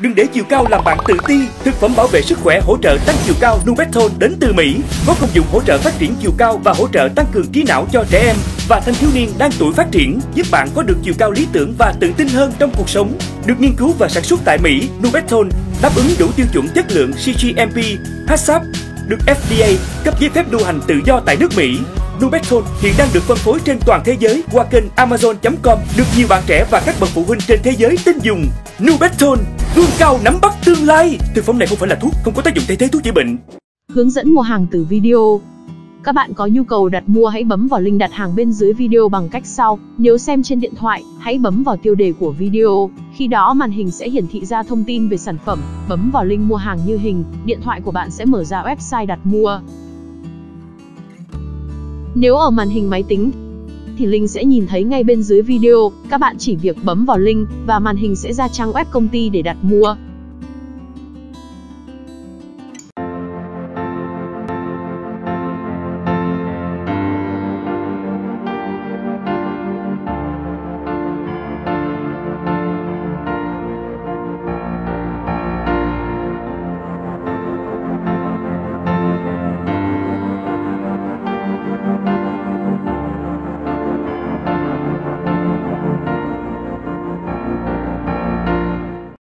Đừng để chiều cao làm bạn tự ti. Thực phẩm bảo vệ sức khỏe hỗ trợ tăng chiều cao Nubetol đến từ Mỹ, có công dụng hỗ trợ phát triển chiều cao và hỗ trợ tăng cường trí não cho trẻ em và thanh thiếu niên đang tuổi phát triển, giúp bạn có được chiều cao lý tưởng và tự tin hơn trong cuộc sống. Được nghiên cứu và sản xuất tại Mỹ, Nubetol đáp ứng đủ tiêu chuẩn chất lượng CGMP, HACCP, được FDA cấp giấy phép lưu hành tự do tại nước Mỹ. Nubeton hiện đang được phân phối trên toàn thế giới qua kênh Amazon.com, được nhiều bạn trẻ và các bậc phụ huynh trên thế giới tin dùng. Nubeton, vươn cao nắm bắt tương lai. Thực phẩm này không phải là thuốc, không có tác dụng thay thế thuốc chữa bệnh. Hướng dẫn mua hàng từ video. Các bạn có nhu cầu đặt mua hãy bấm vào link đặt hàng bên dưới video bằng cách sau. Nếu xem trên điện thoại, hãy bấm vào tiêu đề của video. Khi đó màn hình sẽ hiển thị ra thông tin về sản phẩm. Bấm vào link mua hàng như hình, điện thoại của bạn sẽ mở ra website đặt mua. Nếu ở màn hình máy tính thì link sẽ nhìn thấy ngay bên dưới video, các bạn chỉ việc bấm vào link và màn hình sẽ ra trang web công ty để đặt mua.